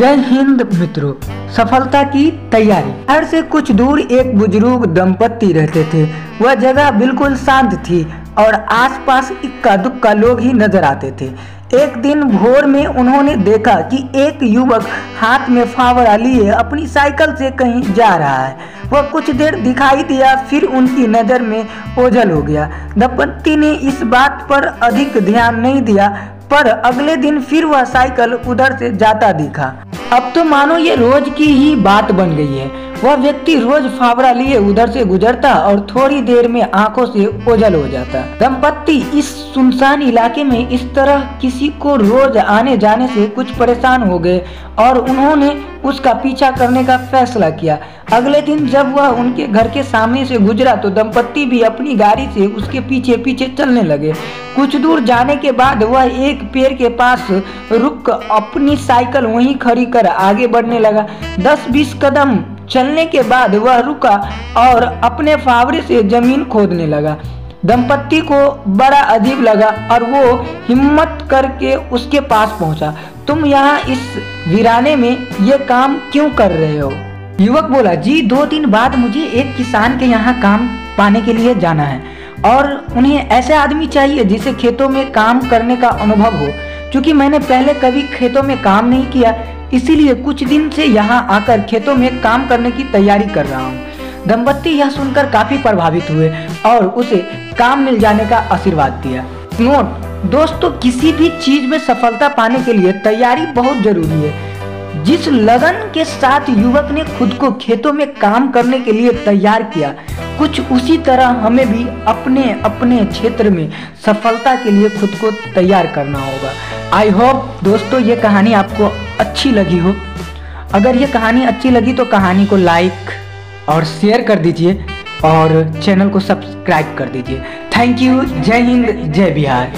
जय हिंद मित्रों, सफलता की तैयारी। घर से कुछ दूर एक बुज़ुर्ग दंपति रहते थे। वह जगह बिल्कुल शांत थी और आसपास इक्का दुक्का लोग ही नज़र आते थे। एक दिन भोर में उन्होंने देखा कि एक युवक हाथ में फावड़ा लिए अपनी साइकिल से कहीं जा रहा है। वह कुछ देर दिखाई दिया, फिर उनकी नज़र में ओझल हो गया। दंपति ने इस बात पर अधिक ध्यान नहीं दिया, पर अगले दिन फिर वह साइकिल उधर से जाता दिखा। अब तो मानो ये रोज की ही बात बन गई है। वह व्यक्ति रोज फावड़ा लिए उधर से गुजरता और थोड़ी देर में आँखों से ओझल हो जाता। दंपत्ति इस सुनसान इलाके में इस तरह किसी को रोज आने जाने से कुछ परेशान हो गए और उन्होंने उसका पीछा करने का फैसला किया। अगले दिन जब वह उनके घर के सामने से गुजरा तो दंपत्ति भी अपनी गाड़ी से उसके पीछे पीछे चलने लगे। कुछ दूर जाने के बाद वह एक पेड़ के पास रुक अपनी साइकिल वहीं खड़ी कर आगे बढ़ने लगा। 10-20 कदम चलने के बाद वह रुका और अपने फावड़े से ज़मीन खोदने लगा। दंपति को बड़ा अजीब लगा और वो हिम्मत करके उसके पास पहुँचा। तुम यहाँ इस वीराने में ये काम क्यों कर रहे हो? युवक बोला, जी, दो दिन बाद मुझे एक किसान के यहाँ काम पाने के लिए जाना है और उन्हें ऐसे आदमी चाहिए जिसे खेतों में काम करने का अनुभव हो। क्योंकि मैंने पहले कभी खेतों में काम नहीं किया इसीलिए कुछ दिन से यहाँ आकर खेतों में काम करने की तैयारी कर रहा हूँ। दंपति यह सुनकर काफ़ी प्रभावित हुए और उसे काम मिल जाने का आशीर्वाद दिया। नोट, दोस्तों, किसी भी चीज़ में सफलता पाने के लिए तैयारी बहुत ज़रूरी है। जिस लगन के साथ युवक ने खुद को खेतों में काम करने के लिए तैयार किया, कुछ उसी तरह हमें भी अपने अपने क्षेत्र में सफलता के लिए खुद को तैयार करना होगा। आई होप दोस्तों, ये कहानी आपको अच्छी लगी हो। अगर ये कहानी अच्छी लगी तो कहानी को लाइक और शेयर कर दीजिए और चैनल को सब्सक्राइब कर दीजिए। थैंक यू जय हिंद जय बिहार